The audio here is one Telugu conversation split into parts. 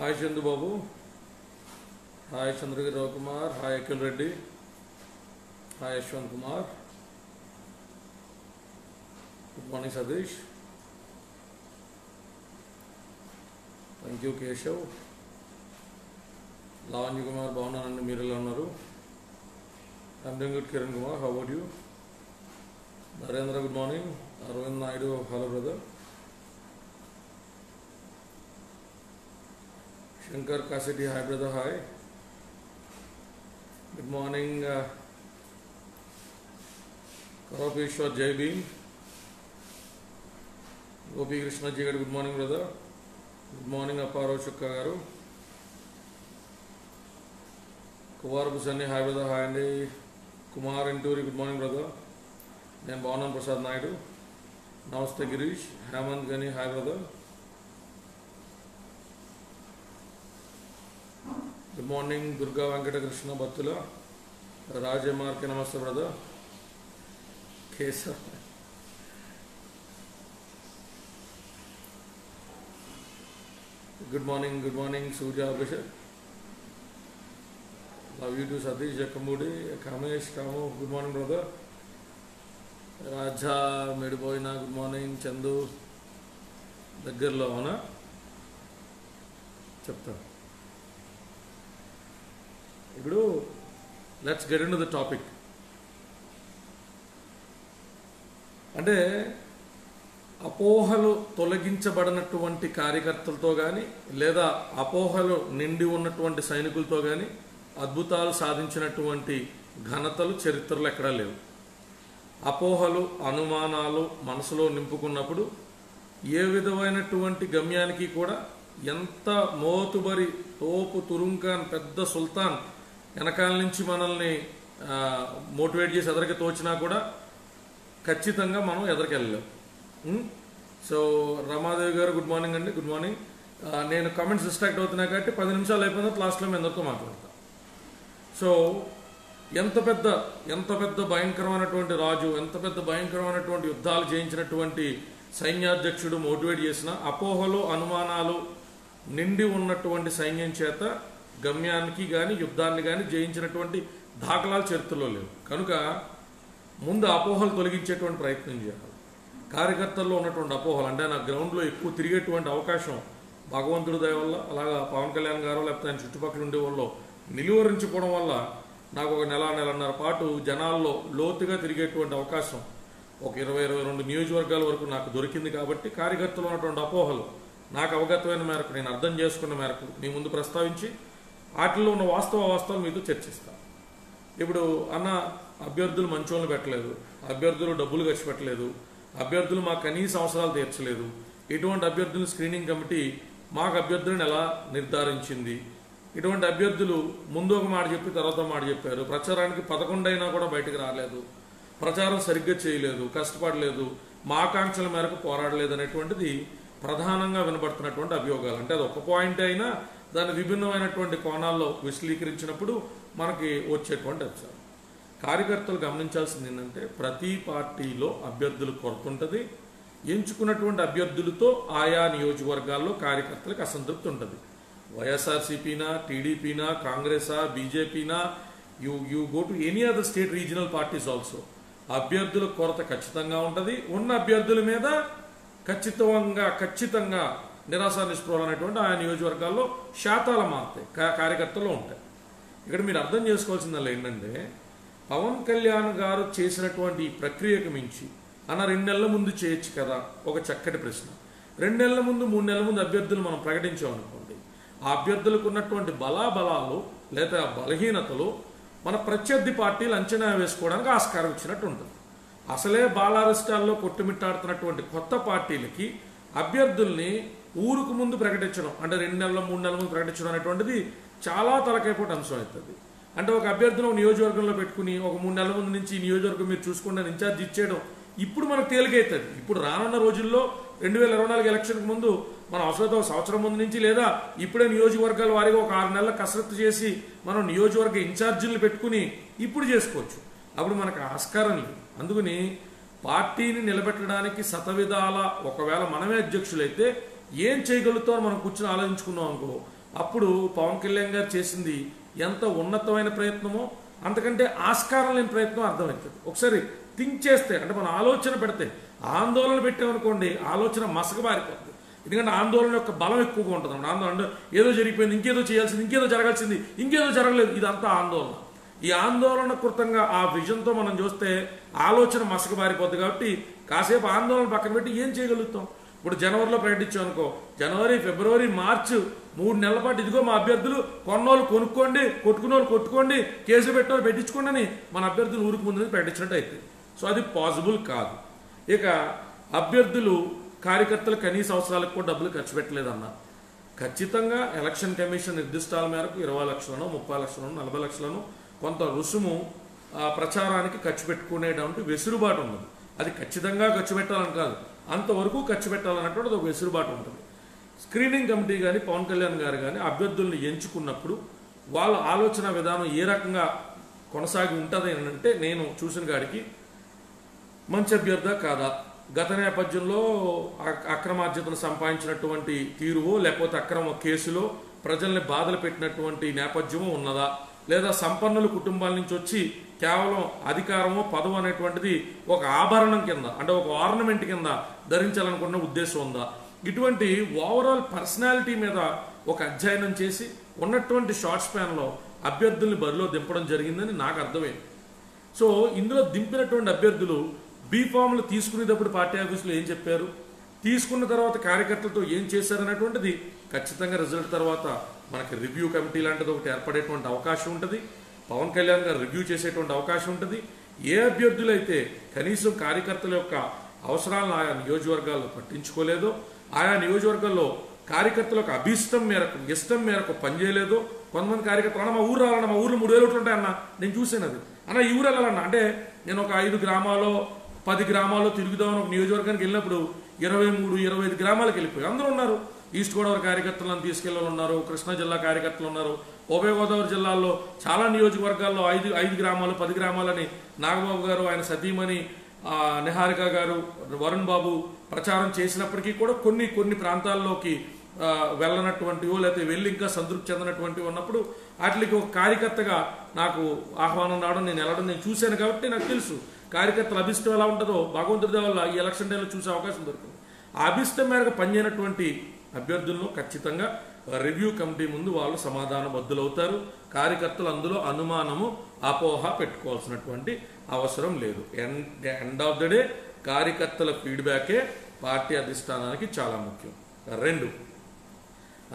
Hi Chandubabu hi Chandragiri Rao Kumar. Hi Akhil Reddy. Hi Yashwant Kumar. Good morning Satish. Thank you Keshav. Lavanya Kumar బాగున్నానండి మీరు ఎలా ఉన్నారు? I'm good Kiran Kumar. How about you Narendra good morning Aravind Naidu hello brother Shankar కాసిటీ hi brother hi good morning కరోపీశ్వర్ Jai Bhim Gopikrishnaji గారు good morning brother good morning Apparao Chukka గారు Kumarapu Sunny hi brother hi అండి Kumar Inturi good morning brother నేను భావనం ప్రసాద్ నాయుడు నమస్తే Girish Hemanth Gani hi brother good morning Durga Venkatakrishna Bhaktula రాజమార్కి నమస్తే brother Keshav good morning good morning Surya Abhishek love you too Satish Jakkamudi Kamesh Kamu good morning brother Raja మెడిపోయిన good morning Chandu దగ్గరలో అవునా చెప్తాను ఇప్పుడు let's get in the topic అంటే అపోహలు తొలగించబడినటువంటి కార్యకర్తలతో కానీ లేదా అపోహలు నిండి ఉన్నటువంటి సైనికులతో కానీ అద్భుతాలు సాధించినటువంటి ఘనతలు చరిత్రలు ఎక్కడా లేవు. అపోహలు అనుమానాలు మనసులో నింపుకున్నప్పుడు ఏ విధమైనటువంటి గమ్యానికి కూడా ఎంత మోతుబరి తోపు తురుంకాన్ పెద్ద సుల్తాన్ వెనకాల నుంచి మనల్ని మోటివేట్ చేసి ఎదరికి తోచినా కూడా ఖచ్చితంగా మనం ఎదరికెళ్ళలేం సో రమాదేవి గారు గుడ్ మార్నింగ్ అండి గుడ్ మార్నింగ్. నేను కమెంట్స్ డిస్ట్రాక్ట్ అవుతున్నా కాబట్టి పది నిమిషాలు అయిపోయిన తర్వాత లాస్ట్లో మీ అందరితో మాట్లాడతాను సో ఎంత పెద్ద ఎంత పెద్ద భయంకరమైనటువంటి రాజు ఎంత పెద్ద భయంకరమైనటువంటి యుద్ధాలు చేయించినటువంటి సైన్యాధ్యక్షుడు మోటివేట్ చేసిన అపోహలు అనుమానాలు నిండి ఉన్నటువంటి సైన్యం చేత గమ్యానికి కానీ యుద్ధాన్ని కానీ జయించినటువంటి దాఖలాలు చరిత్రలో లేవు. కనుక ముందు అపోహలు తొలగించేటువంటి ప్రయత్నం చేయాలి. కార్యకర్తల్లో ఉన్నటువంటి అపోహలు అంటే నా గ్రౌండ్లో ఎక్కువ తిరిగేటువంటి అవకాశం భగవంతుడి దయ వల్ల అలాగా పవన్ కళ్యాణ్ గారు లేకపోతే ఆయన చుట్టుపక్కల ఉండే వాళ్ళు నిలువరించుకోవడం వల్ల నాకు ఒక నెల నెలన్నర పాటు జనాల్లో లోతుగా తిరిగేటువంటి అవకాశం ఒక ఇరవై ఇరవై రెండు నియోజకవర్గాల వరకు నాకు దొరికింది కాబట్టి కార్యకర్తలు ఉన్నటువంటి అపోహలు నాకు అవగతమైన మేరకు నేను అర్థం చేసుకున్న మేరకు మీ ముందు ప్రస్తావించి వాటిల్లో ఉన్న వాస్తవ వాస్తవాలు మీతో చర్చిస్తాను ఇప్పుడు అన్న అభ్యర్థులు మంచోళ్ళు పెట్టలేదు అభ్యర్థులు డబ్బులు ఖర్చు పెట్టలేదు అభ్యర్థులు మా కనీస అవసరాలు తీర్చలేదు. ఇటువంటి అభ్యర్థులు స్క్రీనింగ్ కమిటీ మాకు అభ్యర్థులను ఎలా నిర్ధారించింది? ఇటువంటి అభ్యర్థులు ముందు ఒక మాట చెప్పి తర్వాత మాట చెప్పారు. ప్రచారానికి పదకొండైనా కూడా బయటకు రాలేదు. ప్రచారం సరిగ్గా చేయలేదు కష్టపడలేదు మా ఆకాంక్షల మేరకు పోరాడలేదు అనేటువంటిది ప్రధానంగా వినబడుతున్నటువంటి అభియోగాలు. అంటే అది ఒక పాయింట్ అయినా దాన్ని విభిన్నమైనటువంటి కోణాల్లో విశ్లీకరించినప్పుడు మనకి వచ్చేటువంటి అంశాలు. కార్యకర్తలు గమనించాల్సింది ఏంటంటే ప్రతి పార్టీలో అభ్యర్థులు కొరత ఉంటుంది ఎంచుకున్నటువంటి అభ్యర్థులతో ఆయా నియోజకవర్గాల్లో కార్యకర్తలకు అసంతృప్తి ఉంటుంది. వైఎస్ఆర్సీపీనా టీడీపీనా కాంగ్రెసా బీజేపీనా you you go to any other state regional parties also అభ్యర్థుల కొరత ఖచ్చితంగా ఉంటుంది. ఉన్న అభ్యర్థుల మీద ఖచ్చితంగా ఖచ్చితంగా నిరాశ నిస్పృహలు అనేటువంటి ఆయా నియోజకవర్గాల్లో శాతాలు మారుతాయి కార్యకర్తలు ఉంటాయి. ఇక్కడ మీరు అర్థం చేసుకోవాల్సిందల్లా ఏంటంటే పవన్ కళ్యాణ్ గారు చేసినటువంటి ప్రక్రియకు మించి అన్న రెండు నెలల ముందు చేయొచ్చు కదా ఒక చక్కటి ప్రశ్న. రెండు నెలల ముందు మూడు నెలల ముందు అభ్యర్థులు మనం ప్రకటించామనుకోండి ఆ అభ్యర్థులకు ఉన్నటువంటి బలాబలాలు లేదా బలహీనతలు మన ప్రత్యర్థి పార్టీలు అంచనా వేసుకోవడానికి ఆస్కారం ఇచ్చినట్టు ఉంటుంది. అసలే బాలారిష్టాల్లో కొట్టుమిట్టాడుతున్నటువంటి కొత్త పార్టీలకి అభ్యర్థుల్ని ఊరుకు ముందు ప్రకటించడం అంటే రెండు నెలల మూడు నెలల ముందు ప్రకటించడం అనేటువంటిది చాలా తలకైపోటు అంశం అవుతుంది అంటే ఒక అభ్యర్థిని ఒక నియోజకవర్గంలో పెట్టుకుని ఒక మూడు నెలల ముందు నుంచి ఈ నియోజకవర్గం మీరు చూసుకుంటే ఇన్ఛార్జ్ ఇచ్చేయడం ఇప్పుడు మనకు తేలికైతుంది. ఇప్పుడు రానున్న రోజుల్లో రెండు వేల ఇరవై నాలుగు ఎలక్షన్కి ముందు మనం అవసరమైతే ఒక సంవత్సరం ముందు నుంచి లేదా ఇప్పుడే నియోజకవర్గాల వారిగా ఒక ఆరు నెలల కసరత్తు చేసి మనం నియోజకవర్గ ఇన్ఛార్జీలు పెట్టుకుని ఇప్పుడు చేసుకోవచ్చు. అప్పుడు మనకు ఆస్కారం లేదు. అందుకని పార్టీని నిలబెట్టడానికి శతవిధాల ఒకవేళ మనమే అధ్యక్షులైతే ఏం చేయగలుగుతామని మనం కూర్చొని ఆలోచించుకున్నాం అనుకో అప్పుడు పవన్ కళ్యాణ్ గారు చేసింది ఎంత ఉన్నతమైన ప్రయత్నమో అంతకంటే ఆస్కారం లేని ప్రయత్నం అర్థమవుతుంది. ఒకసారి థింక్ చేస్తే అంటే మనం ఆలోచన పెడితే ఆందోళన పెట్టామనుకోండి ఆలోచన మసకబారిపోతుంది ఎందుకంటే ఆందోళన యొక్క బలం ఎక్కువగా ఉంటుంది అన్నమాట. ఆందోళన ఏదో జరిగిపోయింది ఇంకేదో చేయాల్సింది ఇంకేదో జరగాల్సింది ఇంకేదో జరగలేదు ఇదంతా ఆందోళన. ఈ ఆందోళన కృతంగా ఆ విజన్తో మనం చూస్తే ఆలోచన మసకబారిపోద్ది కాబట్టి కాసేపు ఆందోళన పక్కన పెట్టి ఏం చేయగలుగుతాం? ఇప్పుడు జనవరిలో ప్రకటించాం అనుకో జనవరి ఫిబ్రవరి మార్చి మూడు నెలల పాటు ఇదిగో మా అభ్యర్థులు కొన్నోళ్ళు కొనుక్కోండి కొట్టుకున్న వాళ్ళు కొట్టుకోండి కేసులు పెట్టిన పెట్టించుకోండి అని మన అభ్యర్థులు ఊరికి ముందు ప్రకటించినట్టు అయితే సో అది పాసిబుల్ కాదు. ఇక అభ్యర్థులు కార్యకర్తలు కనీస అవసరాలకు కూడా డబ్బులు ఖర్చు పెట్టలేదన్న. ఖచ్చితంగా ఎలక్షన్ కమిషన్ నిర్దిష్టాల మేరకు ఇరవై లక్షలను ముప్పై లక్షలను నలభై లక్షలను కొంత రుసుము ప్రచారానికి ఖర్చు పెట్టుకునేటువంటి వెసులుబాటు ఉన్నది. అది ఖచ్చితంగా ఖర్చు పెట్టాలని కాదు. అంతవరకు ఖర్చు పెట్టాలన్నటువంటి ఒక వెసులుబాటు ఉంటుంది. స్క్రీనింగ్ కమిటీ కానీ పవన్ కళ్యాణ్ గారు కానీ అభ్యర్థుల్ని ఎంచుకున్నప్పుడు వాళ్ళ ఆలోచన విధానం ఏ రకంగా కొనసాగి ఉంటుంది అంటే నేను చూసిన కాడికి మంచి అభ్యర్థ కాదా? గత నేపథ్యంలో అక్రమార్జితను సంపాదించినటువంటి తీరువో లేకపోతే అక్రమ కేసులో ప్రజల్ని బాధలు పెట్టినటువంటి నేపథ్యమో ఉన్నదా? లేదా సంపన్నుల కుటుంబాల నుంచి వచ్చి కేవలం అధికారము పదవు అనేటువంటిది ఒక ఆభరణం కింద అంటే ఒక ఆర్నమెంట్ కింద ధరించాలనుకున్న ఉద్దేశం ఉందా? ఇటువంటి ఓవరాల్ పర్సనాలిటీ మీద ఒక అధ్యయనం చేసి ఉన్నటువంటి షార్ట్ స్పాన్లో అభ్యర్థుల్ని బరిలో దింపడం జరిగిందని నాకు అర్థమైంది. సో ఇందులో దింపినటువంటి అభ్యర్థులు బీఫామ్లు తీసుకునేటప్పుడు పార్టీ ఆఫీసులో ఏం చెప్పారు? తీసుకున్న తర్వాత కార్యకర్తలతో ఏం చేశారు అనేటువంటిది ఖచ్చితంగా రిజల్ట్ తర్వాత మనకి రివ్యూ కమిటీ లాంటిది ఒకటి ఏర్పడేటువంటి అవకాశం ఉంటుంది. పవన్ కళ్యాణ్ గారు రివ్యూ చేసేటువంటి అవకాశం ఉంటుంది. ఏ అభ్యర్థులైతే కనీసం కార్యకర్తల యొక్క అవసరాలను ఆయా నియోజకవర్గాల్లో పట్టించుకోలేదో ఆయా నియోజకవర్గాల్లో కార్యకర్తలకు అభిష్టం మేరకు ఇష్టం మేరకు పనిచేయలేదు కొంతమంది కార్యకర్తలు అన్న మా ఊరు రావాలన్న మా ఊర్లో మూడు వేలు ఉంటాయి ఉంటాయన్న నేను చూసాను అది. అన్న ఈ ఊరు వెళ్ళాలన్న అంటే నేను ఒక ఐదు గ్రామాల్లో పది గ్రామాల్లో తిరుగుదామని ఒక నియోజకవర్గానికి వెళ్ళినప్పుడు ఇరవై మూడు ఇరవై ఐదు గ్రామాలకు వెళ్ళిపోయి అందరూ ఉన్నారు. ఈస్ట్ గోదావరి కార్యకర్తలను తీసుకెళ్ళాలన్నారు కృష్ణా జిల్లా కార్యకర్తలు ఉన్నారు ఉభయ గోదావరి జిల్లాల్లో చాలా నియోజకవర్గాల్లో ఐదు ఐదు గ్రామాలు పది గ్రామాలని నాగబాబు గారు ఆయన సతీమణి నిహారిక గారు వరుణ్ బాబు ప్రచారం చేసినప్పటికీ కూడా కొన్ని కొన్ని ప్రాంతాల్లోకి వెళ్ళనటువంటివో లేకపోతే వెళ్ళి ఇంకా సంతృప్తి చెందనటువంటివి ఉన్నప్పుడు వాటికి ఒక కార్యకర్తగా నాకు ఆహ్వానం రావడం నేను వెళ్ళడం నేను చూశాను కాబట్టి నాకు తెలుసు. కార్యకర్తల అభిష్టం ఎలా ఉంటుందో భగవంతుడి వల్ల ఈ ఎలక్షన్ టైంలో చూసే అవకాశం దొరుకుతుంది. ఆ అభిష్టం మేరకు పనిచేయనటువంటి అభ్యర్థులను ఖచ్చితంగా రివ్యూ కమిటీ ముందు వాళ్ళు సమాధాన బద్దులవుతారు కార్యకర్తలు అందులో అనుమానము అపోహ పెట్టుకోవాల్సినటువంటి అవసరం లేదు. End end of the day కార్యకర్తల ఫీడ్బ్యాకే పార్టీ అధిష్టానానికి చాలా ముఖ్యం. రెండు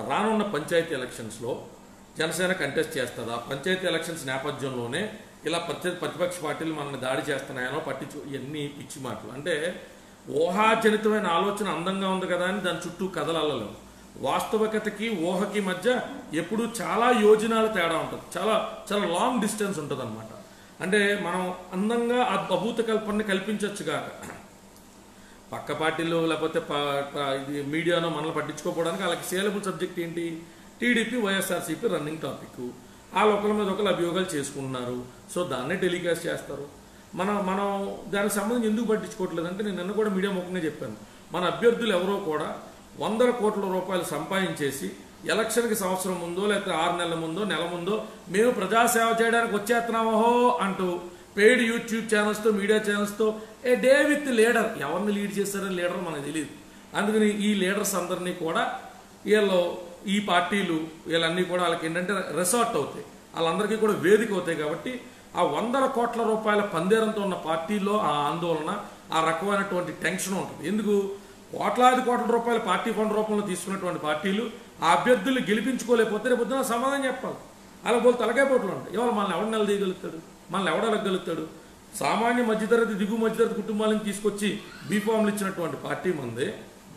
రానున్న పంచాయతీ ఎలక్షన్స్లో జనసేన కంటెస్ట్ చేస్తుందా? పంచాయతీ ఎలక్షన్స్ నేపథ్యంలోనే ఇలా ప్రతి ప్రతిపక్ష పార్టీలు మనల్ని దాడి చేస్తున్నాయనో పట్టించు ఇవన్నీ పిచ్చి మాటలు. అంటే ఊహాజనితమైన ఆలోచన అందంగా ఉంది కదా అని దాని చుట్టూ కదలలేము వాస్తవికతకి ఊహకి మధ్య ఎప్పుడూ చాలా యోజనాల తేడా ఉంటుంది. చాలా చాలా లాంగ్ డిస్టెన్స్ ఉంటుంది అనమాట అంటే మనం అందంగా ఆ అభూత కల్పనని కల్పించవచ్చు కాక. పక్క పార్టీలు లేకపోతే ప- ఇది మీడియాను మనల్ని పట్టించుకోకపోవడానికి వాళ్ళకి సేలబుల్ సబ్జెక్ట్ ఏంటి? టీడీపీ వైఎస్ఆర్సీపీ రన్నింగ్ టాపిక్ వాళ్ళు ఒకరి మీద ఒకరు అభియోగాలు చేసుకుంటున్నారు. సో దాన్నే టెలికాస్ట్ చేస్తారు. మనం మనం దానికి సంబంధించి ఎందుకు పట్టించుకోవట్లేదు అంటే నేను నిన్న కూడా మీడియా ముఖంగా చెప్పాను. మన అభ్యర్థులు ఎవరో కూడా వందల కోట్ల రూపాయలు సంపాదించేసి ఎలక్షన్కి సంవత్సరం ముందో లేకపోతే ఆరు నెలల ముందో నెల ముందో మేము ప్రజాసేవ చేయడానికి వచ్చేస్తున్నామో అంటూ పెయిడ్ యూట్యూబ్ ఛానల్స్తో మీడియా ఛానల్స్తో ఏ డే విత్ లీడర్. ఎవరిని లీడ్ చేస్తారని లీడర్ మనకు తెలియదు అందుకని ఈ లీడర్స్ అందరినీ కూడా వీళ్ళు ఈ పార్టీలు వీళ్ళన్నీ కూడా వాళ్ళకి ఏంటంటే రిసార్ట్ అవుతాయి. వాళ్ళందరికీ కూడా వేదిక అవుతాయి కాబట్టి ఆ వందల కోట్ల రూపాయల పందేరంతో ఉన్న పార్టీలో ఆ ఆందోళన ఆ రకమైనటువంటి టెన్షన్ ఉంటుంది. ఎందుకు? కోట్లాది కోట్ల రూపాయలు పార్టీ ఫండ్ రూపంలో తీసుకున్నటువంటి పార్టీలు ఆ అభ్యర్థులు గెలిపించుకోలేకపోతే రేపు పొద్దున సమాధానం చెప్పాలి. అలా పోతే తలకాయ పోట్లు ఉంటాయి. ఇవాళ మనల్ని ఎవడు నిలదీయగలుగుతాడు? మనల్ని ఎవడ అడగలుగుతాడు సామాన్య మధ్యతరగతి దిగు మధ్యతరగతి కుటుంబాలను తీసుకొచ్చి బీఫామ్లు ఇచ్చినటువంటి పార్టీ మంది.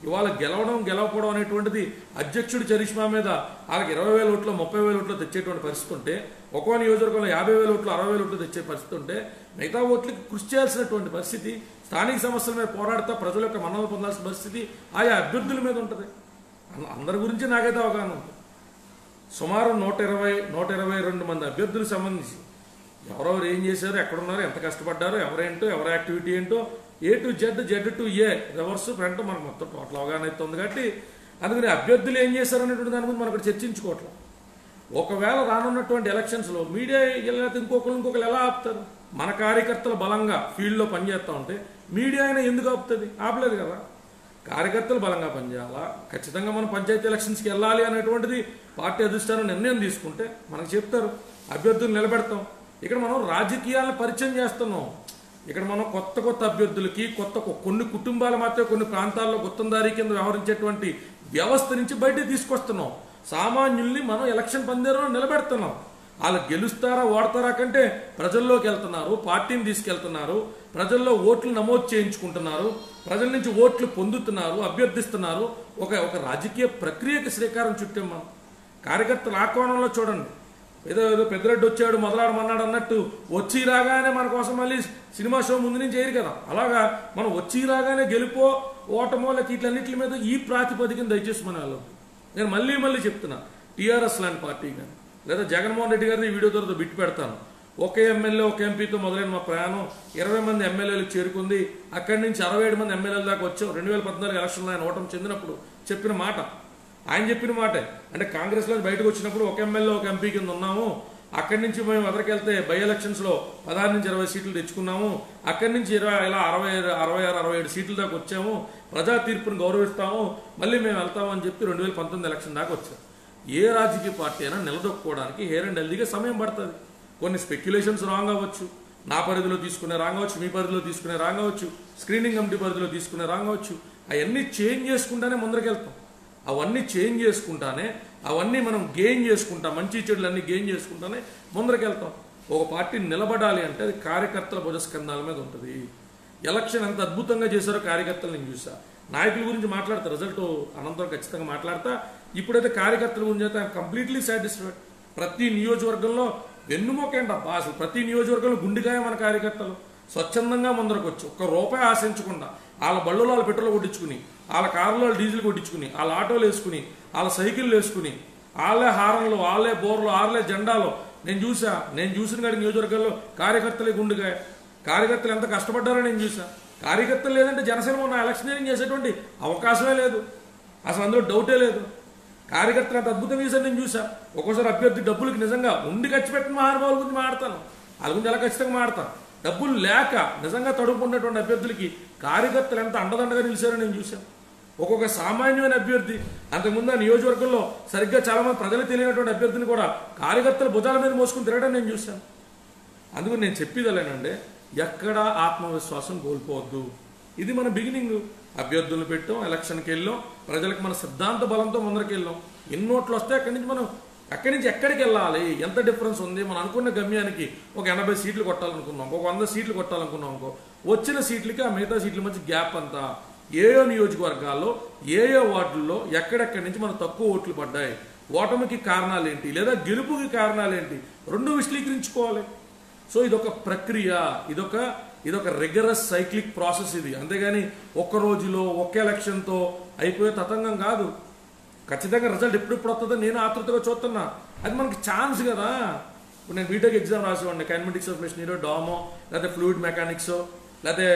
ఇవాళ గెలవడం గెలవకపోవడం అనేటువంటిది అధ్యక్షుడి చరిష్మా మీద వాళ్ళకి ఇరవై వేల ఓట్లు ముప్పై వేల ఓట్లు తెచ్చేటువంటి పరిస్థితి ఉంటే ఒక్కో నియోజకవర్గంలో యాభై వేల ఓట్లు అరవై వేల ఓట్లు తెచ్చే పరిస్థితి ఉంటే మిగతా ఓట్లకి కృషి చేయాల్సినటువంటి పరిస్థితి స్థానిక సమస్యల మీద పోరాడుతూ ప్రజల యొక్క మన్నలు పొందాల్సిన పరిస్థితి ఆయా అభ్యర్థుల మీద ఉంటుంది. అందరి గురించి నాకైతే అవగాహన ఉంది. సుమారు నూట ఇరవై నూట ఇరవై రెండు మంది అభ్యర్థులకు సంబంధించి ఎవరెవరు ఏం చేశారు ఎక్కడున్నారు ఎంత కష్టపడ్డారు ఎవరేంటో ఎవరి యాక్టివిటీ ఏంటో A to Z Z to A reverse front మనకు మొత్తం టోటల్ అవగాహన అయితే ఉంది కాబట్టి అందుకని అభ్యర్థులు ఏం చేశారు అనేటువంటి దాని గురించి మనం ఇక్కడ చర్చించుకోవట్లేదు. ఒకవేళ రానున్నటువంటి ఎలక్షన్స్లో మీడియా లేకపోతే ఇంకొకరు ఇంకొకరు ఎలా ఆపుతారు? మన కార్యకర్తలు బలంగా ఫీల్డ్లో పనిచేస్తూ ఉంటే మీడియా అయినా ఎందుకు ఆపుతుంది? ఆపలేదు కదా. కార్యకర్తలు బలంగా పనిచేయాలా? ఖచ్చితంగా మనం పంచాయతీ ఎలక్షన్స్కి వెళ్ళాలి అనేటువంటిది పార్టీ అధిష్టానం నిర్ణయం తీసుకుంటే మనకు చెప్తారు. అభ్యర్థులు నిలబెడతాం. ఇక్కడ మనం రాజకీయాలను పరిచయం చేస్తున్నాం. ఇక్కడ మనం కొత్త కొత్త అభ్యర్థులకి కొత్త కొన్ని కుటుంబాలు మాత్రమే కొన్ని ప్రాంతాల్లో గుత్తందారీ కింద వ్యవహరించేటువంటి వ్యవస్థ నుంచి బయటకు తీసుకొస్తున్నాం. సామాన్యుల్ని మనం ఎలక్షన్ పందేరులో నిలబెడుతున్నాం. వాళ్ళు గెలుస్తారా ఓడతారా కంటే ప్రజల్లోకి వెళ్తున్నారు పార్టీని తీసుకెళ్తున్నారు ప్రజల్లో ఓట్లు నమోదు చేయించుకుంటున్నారు ప్రజల నుంచి ఓట్లు పొందుతున్నారు అభ్యర్థిస్తున్నారు. ఒక ఒక రాజకీయ ప్రక్రియకి శ్రీకారం చుట్టాం మనం. కార్యకర్తల ఆహ్వానంలో చూడండి. ఏదో ఏదో పెద్దరెడ్డి వచ్చాడు మొదలాడమన్నాడు అన్నట్టు వచ్చి రాగానే మన కోసం మళ్ళీ సినిమా షో ముందు నుంచి చేయరు కదా. అలాగా మనం వచ్చి రాగానే గెలుపో ఓటమో లేక ఇట్లన్నిటి మీద ఈ ప్రాతిపదికన దయచేసి మన వెళ్ళదు నేను మళ్ళీ మళ్ళీ చెప్తున్నా టీఆర్ఎస్ లాంటి పార్టీ కానీ లేదా జగన్మోహన్ రెడ్డి గారిని వీడియో ద్వారా బిట్టు పెడతాను. ఒకే ఎమ్మెల్యే ఒక ఎంపీతో మొదలైన మా ప్రయాణం ఇరవై మంది ఎమ్మెల్యేలకు చేరుకుంది అక్కడి నుంచి అరవై ఏడు మంది ఎమ్మెల్యేల దాకా వచ్చాం. రెండు వేల పద్నాలుగు ఎలక్షన్లో ఆయన ఓటమి చెందినప్పుడు చెప్పిన మాట. ఆయన చెప్పిన మాటే. అంటే కాంగ్రెస్లో బయటకు వచ్చినప్పుడు ఒక ఎమ్మెల్యే ఒక ఎంపీ కింద ఉన్నాము. అక్కడి నుంచి మేము ఎదరికెళ్తే బై ఎలక్షన్స్లో పదహారు నుంచి ఇరవై సీట్లు తెచ్చుకున్నాము. అక్కడి నుంచి ఇరవై ఇలా అరవై అరవై ఆరు అరవై ఏడు సీట్ల దాకా వచ్చాము. ప్రజా తీర్పును గౌరవిస్తాము. మళ్ళీ మేము వెళ్తాము అని చెప్పి రెండు వేల పంతొమ్మిది ఎలక్షన్ దాకా వచ్చాం. ఏ రాజకీయ పార్టీ అయినా నిలదొక్కుకోవడానికి హెయిర్ అండ్ హెల్దీగా సమయం పడుతుంది. కొన్ని స్పెక్యులేషన్స్ రాంగ్ అవ్వచ్చు. నా పరిధిలో తీసుకునే రాంగ్ అవ్వచ్చు మీ పరిధిలో తీసుకునే రాంగ్ అవ్వచ్చు స్క్రీనింగ్ కమిటీ పరిధిలో తీసుకునే రాంగ్ అవ్వచ్చు. అవన్నీ చేంజ్ చేసుకుంటానే ముందరకెళ్తాం. అవన్నీ చేంజ్ చేసుకుంటానే అవన్నీ మనం గెయిన్ చేసుకుంటాం మంచి చెడులన్నీ గెయిన్ చేసుకుంటానే ముందరకెళ్తాం. ఒక పార్టీ నిలబడాలి అంటే అది కార్యకర్తల భుజస్కంధాల మీద ఉంటుంది. ఎలక్షన్ ఎంత అద్భుతంగా చేశారో కార్యకర్తలు నేను చూసా. నాయకుల గురించి మాట్లాడతా రిజల్ట్ అనంతరం ఖచ్చితంగా మాట్లాడతా. ఇప్పుడైతే కార్యకర్తల గురించి అయితే కంప్లీట్లీ సాటిస్ఫైడ్ ప్రతి నియోజకవర్గంలో వెన్నుమోకేంట అబ్బా? అసలు ప్రతి నియోజకవర్గంలో గుండెకాయ మన కార్యకర్తలు. స్వచ్ఛందంగా ముందరకు వచ్చి ఒక్క రూపాయి ఆశించకుండా వాళ్ళ బళ్ళు వాళ్ళ పెట్రోల్ కొట్టించుకుని వాళ్ళ కారులో డీజిల్ కొట్టించుకుని వాళ్ళ ఆటోలు వేసుకుని వాళ్ళ సైకిళ్ళు వేసుకుని వాళ్ళే హారంలో వాళ్ళే బోర్లు వాళ్ళే జెండాలో. నేను చూసా నేను చూసిన కాడి నియోజకవర్గాల్లో కార్యకర్తలే గుండుగా. కార్యకర్తలు ఎంత కష్టపడ్డారో నేను చూసా. కార్యకర్తలు లేదంటే జనసేన ఉన్న ఎలక్షనీరింగ్ చేసేటువంటి అవకాశమే లేదు. అసలు అందులో డౌటే లేదు. కార్యకర్తలు అంత అద్భుతం చేశారు నేను చూసా. ఒక్కోసారి అభ్యర్థి డబ్బులకి నిజంగా ఉండి ఖర్చు పెట్టిన మహానుభావుల గురించి మాడతాను వాళ్ళ గురించి ఎలా ఖచ్చితంగా మాడతాను డబ్బులు లేక నిజంగా తడుపుకున్నటువంటి అభ్యర్థులకి కార్యకర్తలు ఎంత అండదండగా నిలిచారో నేను చూశాను ఒక్కొక్క సామాన్యమైన అభ్యర్థి అంతకుముందు ఆ నియోజకవర్గంలో సరిగ్గా చాలామంది ప్రజలు ప్రజలకు తెలియనటువంటి అభ్యర్థిని కూడా కార్యకర్తలు భుజాల మీద మోసుకుని తిరగడం నేను చూశాను. అందుకు నేను చెప్పేదలేనండి ఎక్కడ ఆత్మవిశ్వాసం కోల్పోవద్దు. ఇది మన బిగినింగ్ అభ్యర్థులను పెట్టాం ఎలక్షన్కి వెళ్ళాం ప్రజలకు మన సిద్ధాంత బలంతో ముందరికి వెళ్ళాం. ఎన్నోట్లు వస్తే అక్కడి నుంచి మనం అక్కడి నుంచి ఎక్కడికి వెళ్ళాలి? ఎంత డిఫరెన్స్ ఉంది? మనం అనుకున్న గమ్యానికి ఒక ఎనభై సీట్లు కొట్టాలనుకున్నాం ఒక వంద సీట్లు కొట్టాలనుకున్నాం అనుకో వచ్చిన సీట్లకి ఆ మిగతా సీట్ల మధ్య గ్యాప్ అంతా. ఏయో నియోజకవర్గాల్లో ఏయో వార్డుల్లో ఎక్కడెక్కడి నుంచి మనం తక్కువ ఓట్లు పడ్డాయి ఓటమికి కారణాలు ఏంటి లేదా గెలుపుకి కారణాలు ఏంటి రెండు విశ్లేషించుకోవాలి. సో ఇదొక ప్రక్రియ ఇదొక ఇదొక రెగ్యులర్ సైక్లిక్ ప్రాసెస్ ఇది. అంతేగాని ఒక్క రోజులో ఒక్క ఎలక్షన్తో అయిపోయే తతంగం కాదు. ఖచ్చితంగా రిజల్ట్ ఎప్పుడెప్పుడు వస్తుందో నేను ఆతృతగా చూస్తున్నా. అది మనకి ఛాన్స్ కదా. ఇప్పుడు నేను బీటెక్ ఎగ్జామ్ రాసేవాడిని కైనమెటిక్స్ ఆఫ్ మెషినరీ డామో లేకపోతే ఫ్లూయిడ్ మెకానిక్స్ లేకపోతే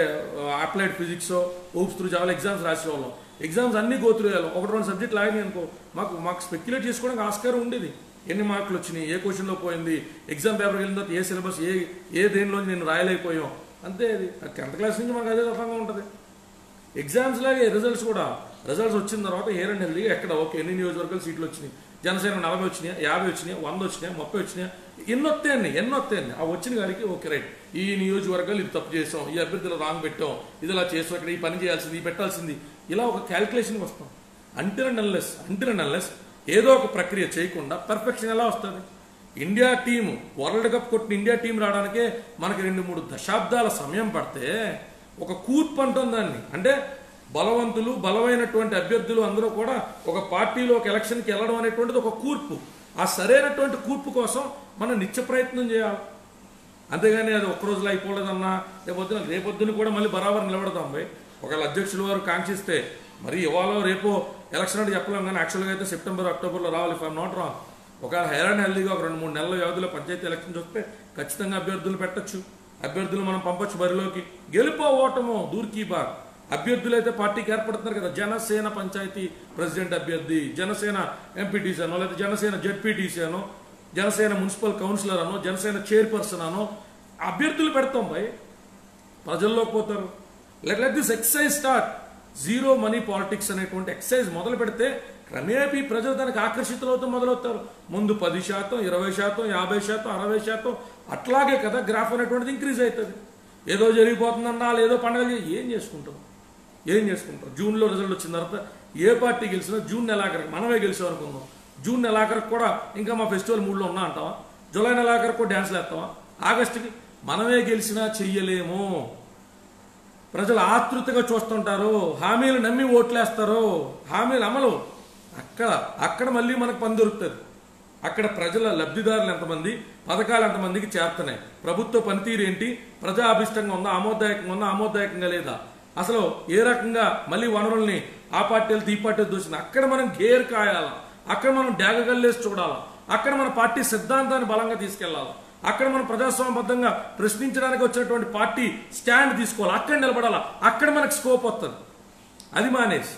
అప్లైడ్ ఫిజిక్స్ ఊప్స్ త్రూ చాలా ఎగ్జామ్స్ రాసేవాళ్ళం. ఎగ్జామ్స్ అన్ని గోతులు వేయాలి ఒకటి రెండు సబ్జెక్ట్ లాగినాయి అనుకో మాకు మాకు స్పెక్యులేట్ చేసుకోవడానికి ఆస్కారం ఉండేది. ఎన్ని మార్కులు వచ్చినాయి ఏ క్వశ్చన్లో పోయింది ఎగ్జామ్ పేపర్కి వెళ్ళిన తర్వాత ఏ సిలబస్ ఏ ఏ దేనిలో నేను రాయలేకపోయాం. అంతే అది. టెన్త్ క్లాస్ నుంచి మాకు అదే రకంగా ఉంటుంది. ఎగ్జామ్స్ లాగే రిజల్ట్స్ కూడా. రిజల్ట్స్ వచ్చిన తర్వాత హెయిర్ అండ్ హెల్దీ ఎక్కడ ఓకే ఎన్ని నియోజకవర్గాలు సీట్లు వచ్చినాయి. జనసేన నలభై వచ్చినాయి యాభై వచ్చినాయి వంద వచ్చినాయి ముప్పై వచ్చినాయి ఎన్ని వస్తాయండి ఆ వచ్చిన గారికి ఓకే రైట్. ఈ నియోజకవర్గాలు ఇది తప్పు చేసాం ఈ అభ్యర్థులు రాంగ్ పెట్టాం ఇది ఇలా చేసాం ఇక్కడ ఈ పని చేయాల్సింది ఈ పెట్టాల్సింది. ఇలా ఒక క్యాల్కులేషన్ వస్తాం. Until and unless until and unless ఏదో ఒక ప్రక్రియ చేయకుండా పర్ఫెక్షన్ ఎలా వస్తుంది? ఇండియా టీం వరల్డ్ కప్ కొట్టిన ఇండియా టీం రావడానికే మనకి రెండు మూడు దశాబ్దాల సమయం పడితే ఒక కూర్పు అంటుంది దాన్ని. అంటే బలవంతులు బలమైనటువంటి అభ్యర్థులు అందరూ కూడా ఒక పార్టీలో ఒక ఎలక్షన్కి వెళ్ళడం అనేటువంటిది ఒక కూర్పు. ఆ సరైనటువంటి కూర్పు కోసం మనం నిత్య ప్రయత్నం చేయాలి. అంతేగాని అది ఒక్క రోజులో అయిపోలేదన్నా రేపొద్దున రేపొద్దున కూడా మళ్ళీ బరాబర్ నిలబడతాం పోయి ఒకవేళ అధ్యక్షులు వారు కాంక్షిస్తే మరి ఇవాళ రేపో ఎలక్షన్ అంటే చెప్పలేం కానీ యాక్చువల్గా అయితే సెప్టెంబర్ అక్టోబర్లో రావాలి ఇఫ్ నాట్ రాంగ్ ఒకవేళ హైరాన్ హెల్దీగా ఒక రెండు మూడు నెలల వ్యవధిలో పంచాయతీ ఎలక్షన్స్ వస్తే ఖచ్చితంగా అభ్యర్థులు పెట్టొచ్చు. అభ్యర్థులు మనం పంపచ్చు బరిలోకి. గెలుపో ఓటమో దూర్కీ బార్. అభ్యర్థులు అయితే పార్టీకి ఏర్పడుతున్నారు కదా. జనసేన పంచాయతీ ప్రెసిడెంట్ అభ్యర్థి జనసేన ఎంపీటీసీ అనో లేదా జనసేన జెడ్పీటీసీ అనో జనసేన మున్సిపల్ కౌన్సిలర్ అనో జనసేన చైర్పర్సన్ అనో అభ్యర్థులు పెడతాం భయ్. ప్రజల్లోకి పోతారు. Let let this exercise start zero money politics అనేటువంటి ఎక్సైజ్ మొదలు పెడితే క్రమేపీ ప్రజలు దానికి ఆకర్షితులవుతూ మొదలవుతారు. ముందు పది శాతం ఇరవై శాతం యాభై శాతం అరవై శాతం అట్లాగే కదా గ్రాఫ్ అనేటువంటిది ఇంక్రీజ్ అవుతుంది. ఏదో జరిగిపోతుందన్నా ఏదో పండగ ఏం చేసుకుంటాం? ఏం చేసుకుంటాం? జూన్లో రిజల్ట్ వచ్చిన తర్వాత ఏ పార్టీ గెలిచినా జూన్ నెలాఖరికి మనమే గెలిచాం అనుకుందాం. జూన్ నెలాఖరికి కూడా ఇంకా మా ఫెస్టివల్ మూడ్లో ఉన్నా అంటావా? జూలై నెలాఖరికి కూడా డ్యాన్స్లు వేస్తావా? ఆగస్టుకి మనమే గెలిచినా చెయ్యలేము. ప్రజలు ఆతృతగా చూస్తుంటారు. హామీలు నమ్మి ఓట్లేస్తారు. హామీలు అమలు. అక్కడ అక్కడ మళ్ళీ మనకు పని దొరుకుతుంది. అక్కడ ప్రజల లబ్ధిదారులు ఎంతమంది పథకాలు ఎంతమందికి చేస్తున్నాయి ప్రభుత్వ పనితీరు ఏంటి? ప్రజా అభిష్టంగా ఉందా ఆమోదాయకంగా ఉందా ఆమోదాయకంగా లేదా? అసలు ఏ రకంగా మళ్ళీ వనరుల్ని ఆ పార్టీలు ఈ పార్టీలు దూసిన అక్కడ మనం గేర్ కాయాల? అక్కడ మనం డాగగల్లేసి చూడాలా? అక్కడ మన పార్టీ సిద్ధాంతాన్ని బలంగా తీసుకెళ్ళాలి అక్కడ మనం ప్రజాస్వామ్యబద్ధంగా ప్రశ్నించడానికి వచ్చినటువంటి పార్టీ స్టాండ్ తీసుకోవాలి? అక్కడ నిలబడాలా? అక్కడ మనకు స్కోప్ వస్తుంది. అది మానేసి.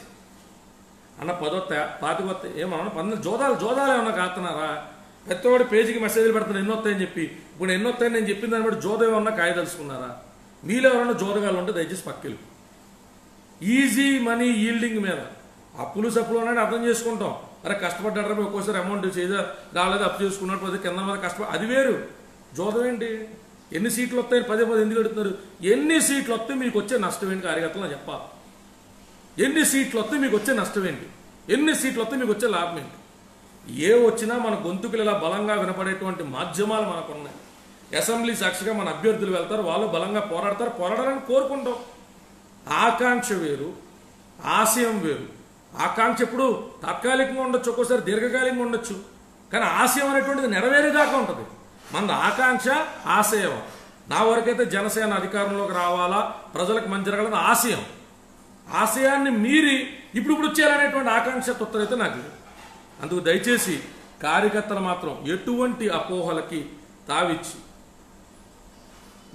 అన్న పదొత్త పాతికొత్త ఏమన్నా పందులు జోదాలు జోదాలు ఏమన్నా కాస్తున్నారా పెద్దవాడు పేజీకి మెసేజ్లు పెడతారు ఎన్నో వస్తాయని చెప్పి. ఇప్పుడు ఎన్నొత్తాయని వస్తాయని నేను చెప్పిన దాన్ని బట్టి జోదం ఏమన్నా కాయదలుచుకున్నారా మీలో ఎవరన్నా జోదగాలు ఉంటే దయచేసి పక్కెళ్ళు. ఈజీ మనీ ఈల్డింగ్ మీద. అప్పులు సప్పులు అనేది అర్థం చేసుకుంటాం. అరే కష్టపడ్డారా ఒక్కోసారి అమౌంట్ చేయదా రాలేదు అప్పు చేసుకున్నాడు పది కింద మీద కష్టపడి అది వేరు. జోదం ఏంటి? ఎన్ని సీట్లు వస్తాయని పదే పదే ఎందుకు అడుగుతున్నారు? ఎన్ని సీట్లు వస్తే మీకు వచ్చే నష్టం ఏంటి కార్యకర్తలు చెప్పాలి. ఎన్ని సీట్లు వస్తే మీకు వచ్చే నష్టం ఏంటి? ఎన్ని సీట్లు వస్తే మీకు వచ్చే లాభం ఏంటి? ఏ వచ్చినా మన గొంతుకులు ఇలా బలంగా వినపడేటువంటి మాధ్యమాలు మనకున్నాయి. అసెంబ్లీ సాక్షిగా మన అభ్యర్థులు వెళ్తారు వాళ్ళు బలంగా పోరాడతారు పోరాడాలని కోరుకుంటాం. ఆకాంక్ష వేరు ఆశయం వేరు. ఆకాంక్ష ఎప్పుడు తాత్కాలికంగా ఉండొచ్చు ఒక్కోసారి దీర్ఘకాలికంగా ఉండొచ్చు. కానీ ఆశయం అనేటువంటిది నెరవేరేదాకా ఉంటుంది. మన ఆకాంక్ష ఆశయం. నా వరకైతే జనసేన అధికారంలోకి రావాలా? ప్రజలకు మంచి జరగాలని ఆశయం. ఆశయాన్ని మీరి ఇప్పుడు ఇప్పుడు వచ్చేయాలనేటువంటి ఆకాంక్ష తొత్తరైతే నాకు లేదు. అందుకు దయచేసి కార్యకర్తలు మాత్రం ఎటువంటి అపోహలకి తావిచ్చి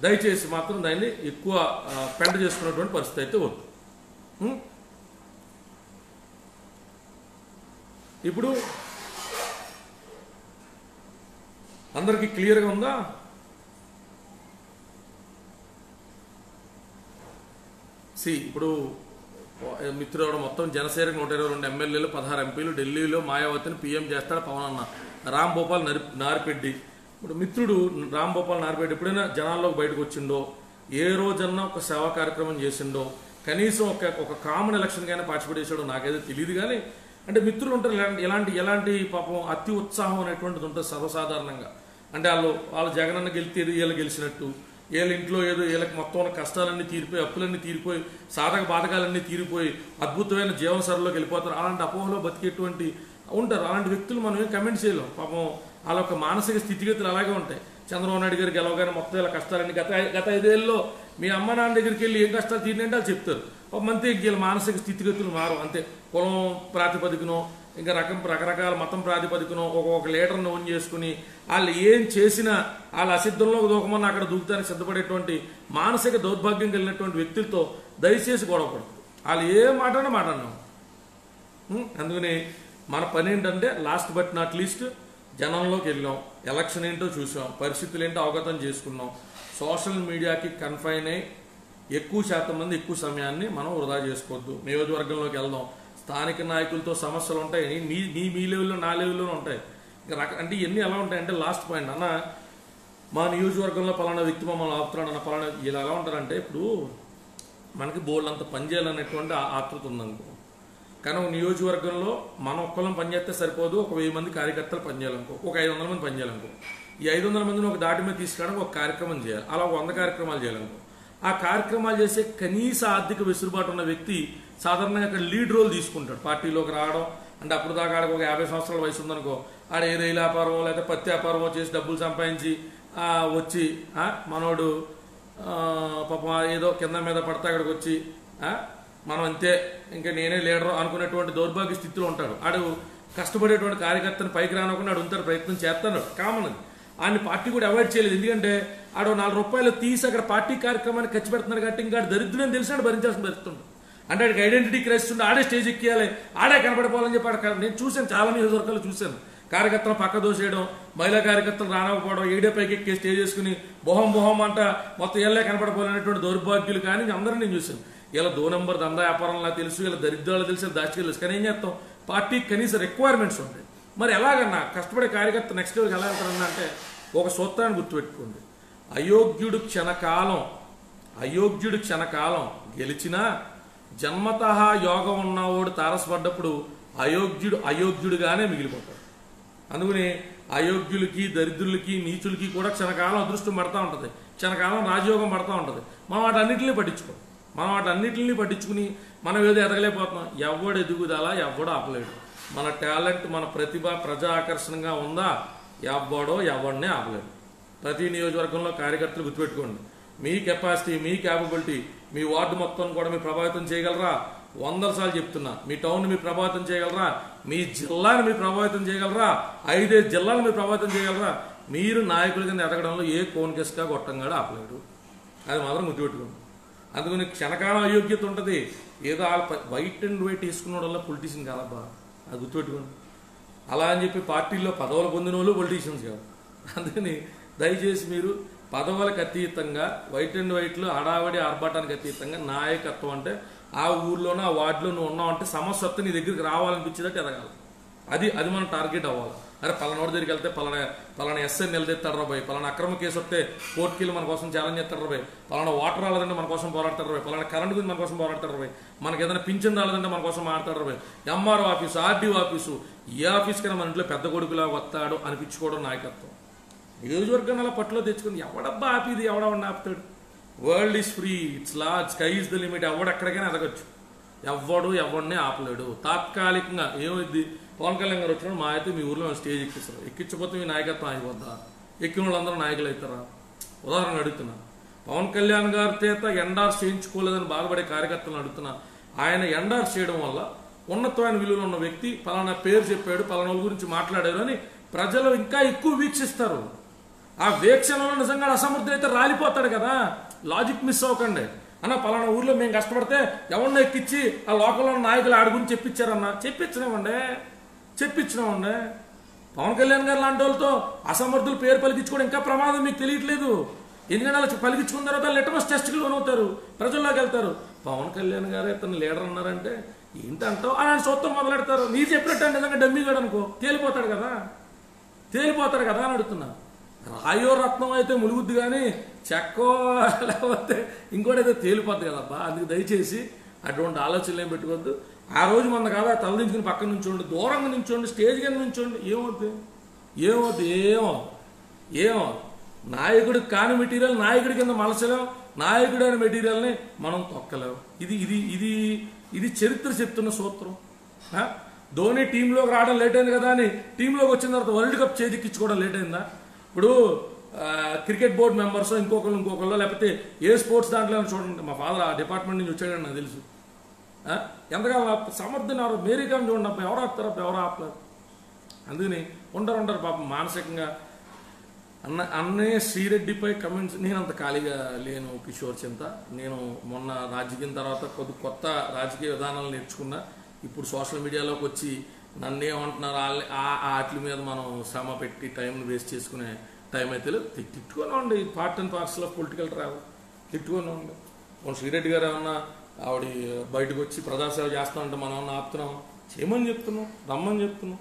దయచేసి మాత్రం దాన్ని ఎక్కువ ఆ, పెంట చేసుకున్నటువంటి పరిస్థితి అయితే వద్దు. ఇప్పుడు అందరికీ క్లియర్గా ఉందా? సి ఇప్పుడు మిత్రుడు మొత్తం జనసేనకు నూట ఇరవై రెండు ఎమ్మెల్యేలు పదహారు ఎంపీలు ఢిల్లీలో మాయావతిని పీఎం చేస్తాడు పవన్ అన్న. రామ్ గోపాల్ నరి నారిపెడ్డి. ఇప్పుడు మిత్రుడు రామ్ గోపాల్ ఎప్పుడైనా జనాల్లోకి బయటకు వచ్చిండో ఏ రోజన్నా ఒక సేవా కార్యక్రమం చేసిండో కనీసం ఒక ఒక కామన్ ఎలక్షన్కైనా పార్టిసిపేట్ చేసాడో నాకైతే తెలియదు కానీ అంటే మిత్రులు ఉంటారు ఎలాంటి ఎలాంటి పాపం అతి ఉత్సాహం అనేటువంటిది ఉంటుంది సర్వసాధారణంగా. అంటే వాళ్ళు వాళ్ళు జగనన్న గెలితే వీళ్ళు గెలిచినట్టు వీళ్ళ ఇంట్లో ఏదో వీళ్ళకి మొత్తం కష్టాలన్నీ తీరిపోయి అప్పులన్నీ తీరిపోయి సాధక బాధకాలన్నీ తీరిపోయి అద్భుతమైన జీవన సరలోకి వెళ్ళిపోతారు. అలాంటి అపోహలో బతికేటువంటి ఉంటారు. అలాంటి వ్యక్తులు మనం ఏం కమెంట్ చేయలేం. పాపం వాళ్ళ యొక్క మానసిక స్థితిగతులు అలాగే ఉంటాయి. చంద్రబాబు నాయుడు గారికి గెలవగానే మొత్తం ఇలా కష్టాలన్నీ గత గత ఐదేళ్ళలో మీ అమ్మ నాన్న దగ్గరికి వెళ్ళి ఏం కష్టాలు తీరినంటే వాళ్ళు చెప్తారు. ఒక అంతే వీళ్ళ మానసిక స్థితిగతులు మారు. అంతే. కులం ప్రాతిపదికనో ఇంకా రకం రకరకాల మతం ప్రాతిపదికనో ఒక్కొక్క లీటర్ని ఓన్ చేసుకుని వాళ్ళు ఏం చేసినా వాళ్ళ అసిద్ధంలో దూకమన్నా అక్కడ దూకుతానికి సిద్ధపడేటువంటి మానసిక దౌర్భాగ్యం కలిగినటువంటి వ్యక్తులతో దయచేసి గొడవపడదు వాళ్ళు ఏ మాటనో మాట్లాడినాం. అందుకని మన పని ఏంటంటే లాస్ట్ బట్ నాట్ లీస్ట్ జనంలోకి వెళ్ళాం. ఎలక్షన్ ఏంటో చూసాం. పరిస్థితులు ఏంటో అవగతం చేసుకున్నాం. సోషల్ మీడియాకి కన్ఫైన్ అయి ఎక్కువ శాతం మంది ఎక్కువ సమయాన్ని మనం వృధా చేసుకోవద్దు. నియోజకవర్గంలోకి వెళ్దాం. స్థానిక నాయకులతో సమస్యలు ఉంటాయి. మీ మీ మీ లెవెల్లో నా లెవెల్లోనే ఉంటాయి. రక అంటే ఇవన్నీ ఎలా ఉంటాయంటే లాస్ట్ పాయింట్ అన్న మా నియోజకవర్గంలో పలానా వ్యక్తి మమ్మల్ని ఆపుతున్నాడు అన్న పలానా ఇలా ఎలా ఉంటారంటే ఇప్పుడు మనకి బోర్డు అంత పనిచేయాలనేటువంటి ఆ- ఆతృత ఉందనుకో. కానీ ఒక నియోజకవర్గంలో మనం ఒక్కళ్ళం పనిచేస్తే సరిపోదు ఒక వెయ్యి మంది కార్యకర్తలు పనిచేయాలనుకో ఒక ఐదు వందల మంది పనిచేయాలనుకో ఈ ఐదు వందల మందిని ఒక దాటి మీద తీసుకురావడానికి ఒక కార్యక్రమం చేయాలి. అలా ఒక వంద కార్యక్రమాలు చేయాలనుకో. ఆ కార్యక్రమాలు చేసే కనీస ఆర్థిక వెసులుబాటు ఉన్న వ్యక్తి సాధారణంగా అక్కడ లీడ్ రోల్ తీసుకుంటాడు. పార్టీలోకి రావడం అంటే అప్పుడు దాకా ఆడకు ఒక యాభై సంవత్సరాల వయసు ఉందనుకో ఆడ ఏ రైలు వ్యాపారమో లేకపోతే పత్తి వ్యాపారమో చేసి డబ్బులు సంపాదించి వచ్చి మనోడు పాపం ఏదో కింద మీద పడితే అక్కడికి వచ్చి మనం అంతే ఇంకా నేనే లీడర్ అనుకునేటువంటి దౌర్భాగ్య స్థితిలో ఉంటాడు. ఆడు కష్టపడేటువంటి కార్యకర్తను పైకి రానకుండా ఆడు ఉంటాడు ప్రయత్నం చేస్తాడు. కామన్ అది. ఆయన పార్టీ కూడా అవాయిడ్ చేయలేదు. ఎందుకంటే ఆడు నాలుగు రూపాయలు తీసి అక్కడ పార్టీ కార్యక్రమాన్ని ఖర్చు పెడుతున్నారు కాబట్టి ఇంకా దరిద్రం తెలిసి ఆడు భరించాల్సిన పరిస్థితి అంటే ఆడికి ఐడెంటిటీ క్రైస్ ఉండి ఆడే స్టేజ్ ఎక్కియాలి. ఆడే కనపడిపోవాలని చెప్పి ఆడ నేను చూశాను చాలా నియోజకవర్గాలు చూశాను. కార్యకర్తలు పక్క దోసేయడం మహిళా కార్యకర్తలు రానకపోవడం ఏడే పైకి ఎక్కి స్టేజ్ చేసుకుని బొహం బొహం అంట మొత్తం ఏళ్ళే కనపడిపోవాలనేటువంటి దౌర్భాగ్యులు కానీ అందరూ నేను చూశాను. ఇలా దో నెంబర్ దందా వ్యాపారంలా తెలుసు ఇలా దరిద్రాలు తెలుసు దాచుకెళ్ళి తెలుసు. కానీ ఏం చేస్తాం? పార్టీకి కనీస రిక్వైర్మెంట్స్ ఉంటాయి. మరి ఎలాగన్నా కష్టపడే కార్యకర్త నెక్స్ట్ లెవెల్కి ఎలా వెళ్తారన్నా అంటే ఒక సూత్రాన్ని గుర్తుపెట్టుకోండి. అయోగ్యుడు క్షణకాలం అయోగ్యుడు క్షణకాలం గెలిచినా జన్మత యోగం ఉన్నవాడు తారసపడ్డప్పుడు అయోగ్యుడు అయోగ్యుడుగానే మిగిలిపోతాడు. అందుకని అయోగ్యులకి దరిద్రులకి నీచులకి కూడా క్షణకాలం అదృష్టం పడతా ఉంటుంది. క్షణకాలం రాజయోగం పడతా ఉంటుంది. మనం వాటన్నిటిని పట్టించుకో. మనం వాటన్నిటిని పట్టించుకుని మనం ఏదో ఎదగలేకపోతున్నాం. ఎవడు ఎదుగుదల ఎవడో ఆపలేడు. మన టాలెంట్ మన ప్రతిభ ప్రజా ఆకర్షణగా ఉందా? ఎవడో ఎవడనే ఆపలేడు. ప్రతి నియోజకవర్గంలో కార్యకర్తలు గుర్తుపెట్టుకోండి. మీ కెపాసిటీ మీ క్యాపబిలిటీ మీ వార్డు మొత్తం కూడా మీరు ప్రభావితం చేయగలరా? వందల సార్లు చెప్తున్నా. మీ టౌన్ మీరు ప్రభావితం చేయగలరా? మీ జిల్లాని మీరు ప్రభావితం చేయగలరా? ఐదైదు జిల్లాలు మీరు ప్రభావితం చేయగలరా? మీరు నాయకుల కింద ఎదగడంలో ఏ కోన్ కోన్కెస్గా గొట్టంగాడు ఆపలేడు. అది మాత్రం గుర్తుపెట్టుకోండి. అందుకని క్షణకాలం అయోగ్యత ఉంటుంది. ఏదో వాళ్ళ ప- వైట్ అండ్ వైట్ వేసుకున్న వల్ల పొలిటీషియన్ కాదబ్బా. అది గుర్తుపెట్టుకోండి. అలా అని చెప్పి పార్టీల్లో పదవులు పొందిన వాళ్ళు పొలిటీషియన్స్ కాదు. అందుకని దయచేసి మీరు పదవులకు అతీతంగా వైట్ అండ్ వైట్లో హడావడి ఆర్భాటానికి అతీతంగా నాయకత్వం అంటే ఆ ఊర్లోనూ ఆ వార్డులో నువ్వు ఉన్నావు అంటే సమస్య నీ దగ్గరికి రావాలనిపించేటట్టు ఎదగాలి. అది అది మన టార్గెట్ అవ్వాలి. అరే పలానోడి దగ్గరికి వెళ్తే పలానా పలానా ఎస్ఐ నిలదీస్తాడు రాబోయ్ పలానా అక్రమ కేసు వస్తే కోర్టుకి వెళ్ళి మన కోసం ఛాలెంజ్ చేస్తారు రాబోయ్ పలానా వాటర్ రాలేదంటే మన కోసం పోరాడతారు రాబోయ్ పలానా కరెంట్ గురించి మన కోసం పోరాడతారు రాబోయ్ మనకి ఏదైనా పింఛన్ రాలేదంటే మన కోసం మాట్లాడతారు రాబోయ్ ఎంఆర్ఓ ఆఫీసు ఆర్డీఓ ఆఫీసు ఏ ఆఫీస్కైనా మన ఇంట్లో పెద్ద కొడుకులా వస్తాడు అనిపించుకోవడం నాయకత్వం. నియోజకవర్గం అలా పట్టులో తెచ్చుకుంది ఎవడబ్బా ఆపిది? ఎవడవన్నా ఆపుతాడు? World is free it's large sky is the limit ఎవడెక్కడికైనా ఎదగచ్చు. ఎవ్వడు ఎవడిని ఆపలేడు. తాత్కాలికంగా ఏమైంది? పవన్ కళ్యాణ్ గారు వచ్చినప్పుడు మా అయితే మీ ఊర్లో స్టేజ్ ఎక్కిస్తారు ఎక్కించకపోతే మీ నాయకత్వం అయిపోద్దా? ఎక్కిన వాళ్ళందరూ నాయకులు అవుతారా? ఉదాహరణ అడుగుతున్నా. పవన్ కళ్యాణ్ గారి చేత ఎండార్స్ చేయించుకోలేదని బాధపడే కార్యకర్తలను అడుగుతున్నా. ఆయన ఎండార్స్ చేయడం వల్ల ఉన్నతమైన విలువలు ఉన్న వ్యక్తి పలానా పేరు చెప్పాడు పలానా గురించి మాట్లాడారు అని ప్రజలు ఇంకా ఎక్కువ వీక్షిస్తారు. ఆ వీక్షణలో నిజంగా అసమర్థుడు అయితే రాలిపోతాడు కదా. లాజిక్ మిస్ అవ్వకండి. అన్న పలానా ఊర్లో మేము కష్టపడితే ఎవరినో ఎక్కించి ఆ లోకల్లో ఉన్న నాయకులు ఆడి గురించి చెప్పించారన్న? చెప్పించినామండి చెప్పించినామండి పవన్ కళ్యాణ్ గారు లాంటి వాళ్ళతో అసమర్థులు పేరు పలికించుకోవడం ఇంకా ప్రమాదం మీకు తెలియట్లేదు. ఎందుకంటే అలా పలికించుకున్న తర్వాత లిటమస్ టెస్ట్కి లోనవుతారు ప్రజల్లోకి వెళ్తారు. పవన్ కళ్యాణ్ గారు ఇతను లీడర్ అన్నారంటే ఏంటంటావు? ఆయన సొత్తం మొదలెడతారు. మీరు చెప్పినట్టు అంటే నిజంగా డమ్మీ గడు అనుకో. తేలిపోతాడు కదా. తేలిపోతాడు కదా అని అడుగుతున్నా. రాయో రత్నం అయితే ములుగుద్ది కానీ చెక్కో లేకపోతే ఇంకోటి అయితే తేలిపోద్ది కదబ్బా. అందుకు దయచేసి అటువంటి ఆలోచనలు ఏం పెట్టుకోవద్దు. ఆ రోజు మన కాదా తలదించుకుని పక్కన నుంచోండి దూరంగా నుంచోండి స్టేజ్ కింద నుంచోండి. ఏమవుద్ది? ఏమవుద్ది? ఏమో ఏమో నాయకుడికి కాని మెటీరియల్ నాయకుడి కింద మలచలేం నాయకుడు అనే మెటీరియల్ని మనం తొక్కలేం. ఇది ఇది ఇది ఇది చరిత్ర చెప్తున్న సూత్రం. ధోని టీంలోకి రావడం లేట్ అయింది కదా అని టీంలోకి వచ్చిన తర్వాత వరల్డ్ కప్ చేతికిచ్చుకోవడం లేట్ అయిందా? ఇప్పుడు క్రికెట్ బోర్డు మెంబర్స్ ఇంకొకళ్ళు ఇంకొకళ్ళు లేకపోతే ఏ స్పోర్ట్స్ దాంట్లో చూడండి. మా ఫాదర్ ఆ డిపార్ట్మెంట్ నుంచి వచ్చాడని నాకు తెలుసు. ఎంతగా ఎంతకాలం మేరీగా చూడండి అప్పుడు ఎవరు ఆపుతారు అప్పుడు ఎవరు ఆపలేరు? అందుకని ఉండరు ఉండరు పాపం మానసికంగా అన్న అన్నయ్య శ్రీరెడ్డిపై కమెంట్స్ నేను అంత ఖాళీగా లేను కిషోర్ చింత. నేను మొన్న రాజకీయం తర్వాత కొద్ది కొత్త రాజకీయ విధానాలు నేర్చుకున్నా. ఇప్పుడు సోషల్ మీడియాలోకి వచ్చి నన్ను ఏమంటున్నారు వాళ్ళ ఆ ఆటల మీద మనం శ్రమ పెట్టి టైంని వేస్ట్ చేసుకునే టైం అయితే లేదు. తిట్టుకొని ఉండి part and parcel of political travel. తిట్టుకొని ఉండి శ్రీరెడ్డి గారు ఏమన్నా ఆవిడ బయటకు వచ్చి ప్రజాసేవ చేస్తామంటే మనం ఏమన్నా ఆపుతున్నాం చేయమని చెప్తున్నాం రమ్మని చెప్తున్నాం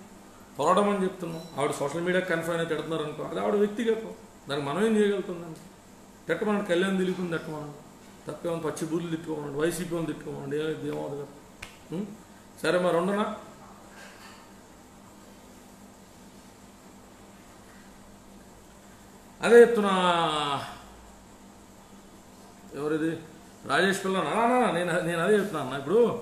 పోరాడమని చెప్తున్నాం. ఆవిడ సోషల్ మీడియా కన్ఫైన్ అయితే తిడుతున్నారు అనుకో అది ఆవిడ వ్యక్తిగతం. దానికి మనం ఏం చేయగలుగుతుందండి తిట్టమని కళ్యాణ్ దిలీపుని తిట్టమని తప్పేమో పచ్చి బూర్లు తిట్టుకోమండి వైసీపీ వాళ్ళు తిట్టుకోమండి ఏమైంది ఏమవుతుంది కదా. సరే మరి ఉండనా? అదే చెప్తున్నా. ఎవరిది? రాజేష్ పిల్ల నా, నా, నేను నేను అదే చెప్తున్నా ఇప్పుడు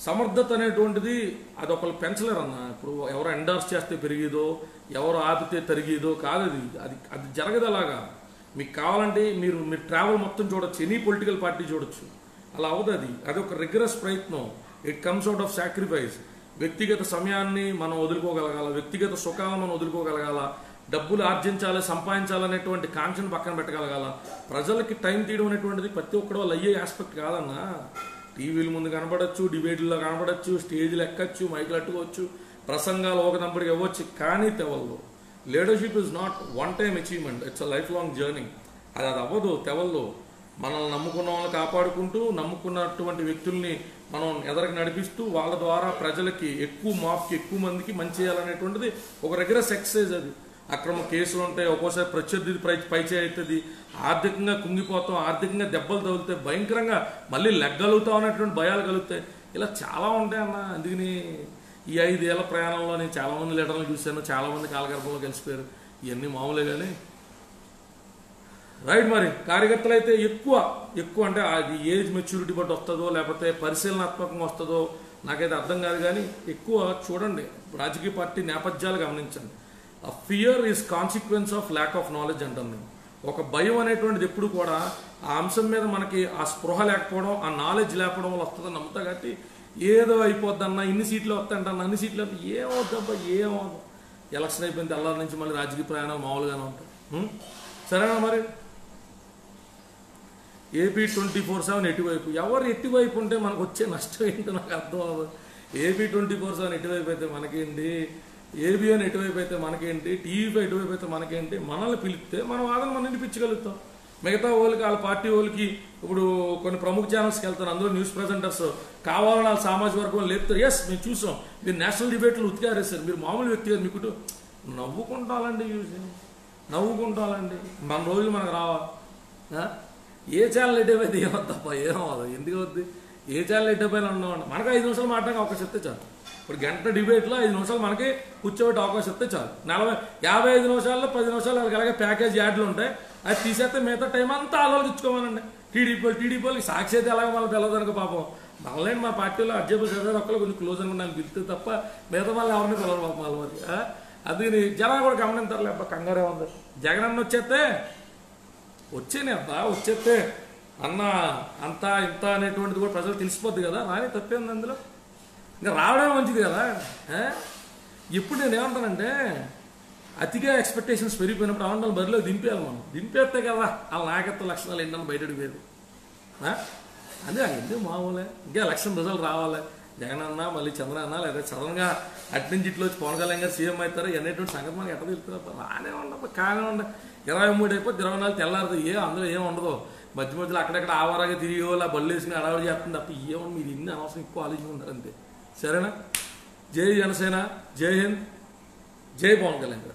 సమర్థత అనేటువంటిది అది ఒకళ్ళు పెంచలేరు అన్న. ఇప్పుడు ఎవరు ఎండార్స్ చేస్తే పెరిగేదో ఎవరు ఆపితే తరిగేదో కాదు అది. అది అది జరగదు అలాగా. మీకు కావాలంటే మీరు మీరు ట్రావెల్ మొత్తం చూడొచ్చు ఎనీ పొలిటికల్ పార్టీ చూడొచ్చు. అలా అవదు అది. అది ఒక రిగ్రెస్ ప్రయత్నం. It comes out of sacrifice వ్యక్తిగత సమయాన్ని మనం వదులుకోగలగాల వ్యక్తిగత సుఖాలను మనం వదులుకోగలగాల డబ్బులు ఆర్జించాలి సంపాదించాలనేటువంటి కాంక్షను పక్కన పెట్టగలగాల. ప్రజలకి టైం తీయడం అనేటువంటిది ప్రతి ఒక్కడు వాళ్ళు అయ్యే ఆస్పెక్ట్ కాదన్నా. టీవీల ముందు కనపడచ్చు డిబేట్లో కనపడచ్చు స్టేజ్లు ఎక్కచ్చు మైకులు అట్టుకోవచ్చు ప్రసంగాలు ఒక నంబర్కి ఇవ్వచ్చు కానీ తెవల్లో. Leadership is not one time achievement it's a lifelong journey. అది అది అవ్వదు తెవల్లో. మనల్ని నమ్ముకున్న వాళ్ళని కాపాడుకుంటూ నమ్ముకున్నటువంటి వ్యక్తుల్ని మనం ఎదరికి నడిపిస్తూ వాళ్ళ ద్వారా ప్రజలకి ఎక్కువ మాప్కి ఎక్కువ మందికి మంచి చేయాలనేటువంటిది ఒక రెగ్యులర్ ఎక్సర్సైజ్ అది. అక్రమ కేసులు ఉంటాయి ఒక్కోసారి ప్రత్యర్థి పై పైచే అవుతుంది ఆర్థికంగా కుంగిపోతాం ఆర్థికంగా దెబ్బలు తగులుతాయి భయంకరంగా మళ్ళీ లెగ్గలుగుతాం అనేటువంటి భయాలు కలుగుతాయి. ఇలా చాలా ఉంటాయి అన్న అందుకని ఈ ఐదేళ్ళ ప్రయాణంలో నేను చాలామంది లీడర్లు చూశాను చాలామంది కాలగర్భంలో కలిసిపోయారు. ఇవన్నీ మామూలే కానీ రైట్ మరి కార్యకర్తలు అయితే ఎక్కువ ఎక్కువ అంటే అది ఏజ్ మెచ్యూరిటీ బట్టి వస్తుందో లేకపోతే పరిశీలనాత్మకంగా వస్తుందో నాకైతే అర్థం కాదు కానీ ఎక్కువ చూడండి. రాజకీయ పార్టీ నేపథ్యాలు గమనించండి. ఆ fear is consequence of lack of knowledge అంటాను నేను ఒక భయం అనేటువంటిది ఎప్పుడు కూడా ఆ అంశం మీద మనకి ఆ స్పృహ లేకపోవడం ఆ నాలెడ్జ్ లేకపోవడం వల్ల వస్తుందని నమ్ముతా కాబట్టి ఏదో అయిపోద్దన్న ఇన్ని సీట్లు వస్తాయంటన్న అన్ని సీట్లు వస్తే ఏమవుద్దబ్బా ఏమవుతుంది ఎలక్షన్ అయిపోయింది తెల్లారి నుంచి మళ్ళీ రాజకీయ ప్రయాణం మామూలుగానే ఉంటాయి సరేనా మరి? ఏపీ ట్వంటీ ఫోర్ సెవెన్ ఎటువైపు? ఎవరు ఎటువైపు ఉంటే మనకు వచ్చే నష్టం ఏంటో నాకు అర్థం అవ్వదు. ఏపీ ట్వంటీ ఫోర్ సెవెన్ ఎటువైపు అయితే మనకేంటి ఏబిఎన్ ఎటువైపు అయితే మనకేంటి టీవీపై ఎటువైపు అయితే మనకేంటి మనల్ని పిలిస్తే మనం వాదన మనం వినిపించగలుగుతాం మిగతా వాళ్ళకి వాళ్ళ పార్టీ వాళ్ళకి ఇప్పుడు కొన్ని ప్రముఖ ఛానల్స్కి వెళ్తారు అందులో న్యూస్ ప్రజెంటర్స్ కావాలని వాళ్ళ సామాజిక వర్గం లేపుతారు. ఎస్ మేము చూసాం. మీరు నేషనల్ డిబేట్లు ఉతికారేసారు మీరు మామూలు వ్యక్తి కాదు మీకు నవ్వుకుంటాలండి చూసి నవ్వుకుంటాలండి. మన రోజులు మనకు రావా? ఏ ఛానల్ ఎటైపోయింది ఏమో తప్ప ఏమో ఎందుకు వద్దు ఏ ఛానల్ ఎట్టయిపోయినా ఉన్నామండి. మనకు ఐదు నిమిషాలు మాట్లాడక ఒక చెప్తే చాలు. ఇప్పుడు గంట డిబేట్లో ఐదు నిమిషాలు మనకి కూర్చోబెట్టే అవకాశం ఇస్తే చాలు. నలభై యాభై ఐదు నిమిషాల్లో పది నిమిషాలు వాళ్ళకి అలాగే ప్యాకేజ్ యాడ్లు ఉంటాయి. అది తీసేస్తే మిగతా టైం అంతా ఆలోచించుకోవాలండి టీడీపీ టీడీపీ వాళ్ళకి సాక్షి అయితే ఎలాగో మళ్ళీ పిలవదనుకో పాపం. మళ్ళీ మా పార్టీలో అడ్జబుల్ చదివారు ఒక్కరు కొంచెం క్లోజ్ అనుకుని నాకు పిలిస్తే తప్ప మిగతా వాళ్ళు ఎవరిని పిలవరు పాపం వాళ్ళ అది జనాలు కూడా గమనించారు అబ్బా కంగారే ఉంది. జగన్ అన్న వచ్చేస్తే వచ్చేనే అబ్బా వచ్చేస్తే అన్న అంత ఇంత అనేటువంటిది కూడా ప్రజలు తెలిసిపోద్ది కదా. రాని తప్పేంది అందులో? ఇంకా రావడం మంచిది కదా ఇప్పుడు నేను ఏమంటానంటే అతిగా ఎక్స్పెక్టేషన్స్ పెరిగిపోయినప్పుడు అవంటాలు బరిలో దింపేయాలి మనం. దింపేస్తే కదా ఆ నాయకత్వ లక్షణాలు ఏంటని బయటకు వేరు అదే ఎందుకు మామూలే. ఇంకా లక్షణ రిజల్ట్ రావాలి. జగన్ అన్న మళ్ళీ చంద్ర అన్న లేదా సడన్గా అటు నుంచి ఇట్లా వచ్చి పవన్ కళ్యాణ్ గారు సీఎం అవుతారు అనేటువంటి సంగతి మనకి ఎట్లా తెలుస్తుంది రానే ఉండదు కానే ఉండదు. ఇరవై మూడు అయిపోతే ఇరవై నాలుగు తెల్లారదు ఏ అందులో ఏం ఉండదు. మధ్య మధ్యలో అక్కడక్కడ ఆవారాగా తిరిగి అలా బళ్ళు వేసుకుని అడవాడు చేస్తుంది తప్ప ఏమన్నా మీరు ఇన్ని అనవసరం ఎక్కువ ఆలోచించుకుంటారు అంతే. సరేనా? జై జనసేన జై హింద్ జై పవన్ కళ్యాణ్